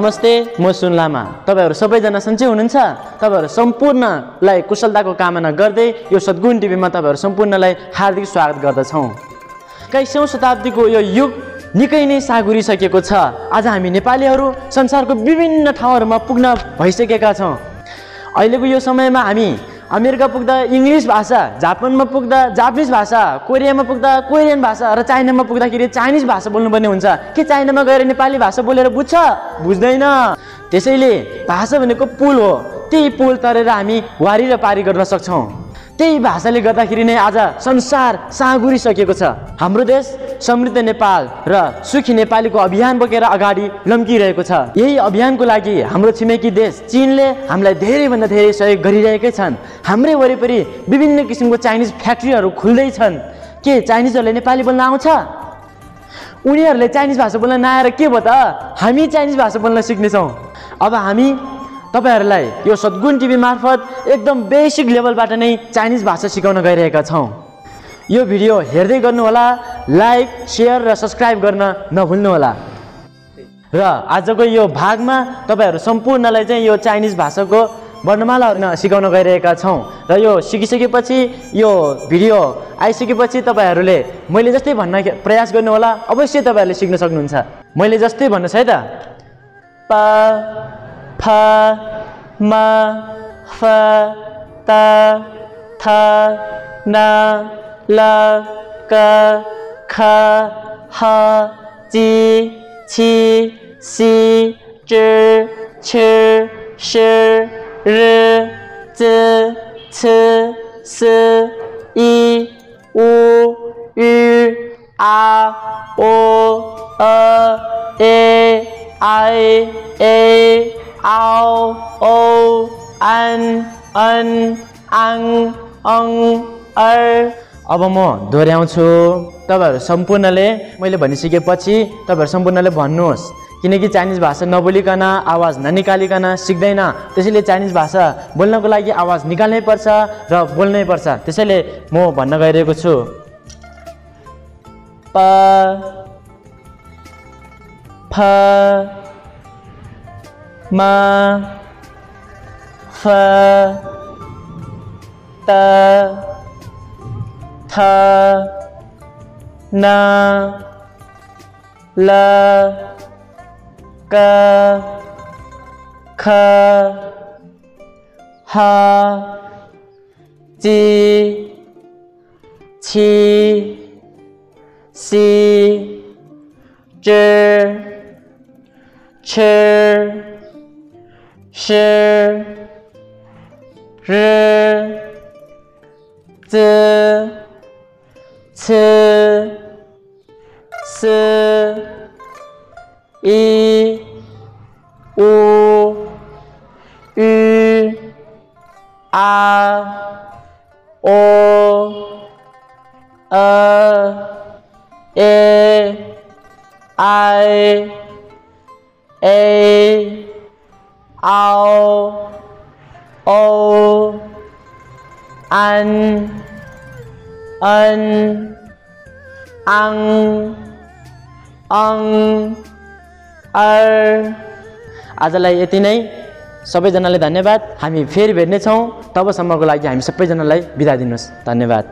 नमस्ते म सुन लामा। तपाईँहरू सबैजना सन्चै हुनुहुन्छ? तपाईँहरू सम्पूर्णलाई कुशलताको कामना गर्दै यो सद्गुण टिभीमा तपाईँहरू सम्पूर्णलाई हार्दिक स्वागत गर्दछौँ। कैसौँ शताब्दीको यो युग निकै नै सागुरिसकेको छ। आज हामी नेपालीहरू संसारको विभिन्न ठाउँहरूमा पुग्न भइसकेका छौँ। अहिलेको यो समयमा हामी अमेरिका पुग्दा इङ्ग्लिस भाषा जापानमा पुग्दा जापानिज भाषा कोरियामा पुग्दा कोरियन भाषा र चाइनामा पुग्दाखेरि चाइनिज भाषा बोल्नुपर्ने हुन्छ। के चाइनामा गएर नेपाली भाषा बोलेर बुझ्छ? बुझ्दैन। त्यसैले भाषा भनेको पुल हो। त्यही पुल तरेर हामी वारी र पारी गर्न सक्छौँ। त्यही भाषाले गर्दाखेरि नै आज संसार साँगुरिसकेको छ। हाम्रो देश समृद्ध नेपाल र सुखी नेपालीको अभियान बोकेर अगाडि लम्किरहेको छ। यही अभियानको लागि हाम्रो छिमेकी देश चिनले हामीलाई धेरैभन्दा धेरै सहयोग गरिरहेकै छन्। हाम्रै वरिपरि विभिन्न किसिमको चाइनिज फ्याक्ट्रीहरू खुल्दैछन्। के चाइनिजहरूले नेपाली बोल्न आउँछ? उनीहरूले चाइनिज भाषा बोल्न नआएर के भयो त? हामी चाइनिज भाषा बोल्न सिक्नेछौँ। अब हामी तपाईँहरूलाई यो सद्गुण टिभी मार्फत एकदम बेसिक लेभलबाट नै चाइनिज भाषा सिकाउन गइरहेका छौँ। यो भिडियो हेर्दै गर्नुहोला लाइक सेयर र सब्सक्राइब गर्न नभुल्नुहोला। र आजको यो भागमा तपाईँहरू सम्पूर्णलाई चाहिँ यो चाइनिज भाषाको वर्णमालाहरू सिकाउन गइरहेका छौँ। र यो सिकिसकेपछि यो भिडियो आइसकेपछि तपाईँहरूले मैले जस्तै भन्न प्रयास गर्नुहोला अवश्य तपाईँहरूले सिक्न सक्नुहुन्छ। मैले जस्तै भन्नुहोस् है त। प फ म फ त थ न। l g k h j q x z q sh r z c s i u y a o e i a o o n n n n r अब म दोहोऱ्याउँछु। तपाईँहरू सम्पूर्णले मैले भनिसकेपछि तपाईँहरू सम्पूर्णले भन्नुहोस्। किनकि चाइनिज भाषा नबोलिकन आवाज ननिकालिकन सिक्दैन। त्यसैले चाइनिज भाषा बोल्नको लागि आवाज निकाल्नै पर्छ र बोल्नै पर्छ। त्यसैले म भन्न गइरहेको छु। प फ म फ त थ न ल क ख ह जी छि सी च 츠, 스, 이, 우, 을, 아, 오, 어, 에, 아이, 에, 아오, 어우, 안, अन आङ अङ अर आजलाई यति नै सबैजनालाई धन्यवाद हामी फेरि भेट्नेछौँ तबसम्मको लागि हामी सबैजनालाई बिदा दिनुहोस् धन्यवाद